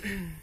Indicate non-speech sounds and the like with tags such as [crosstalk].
mm [laughs]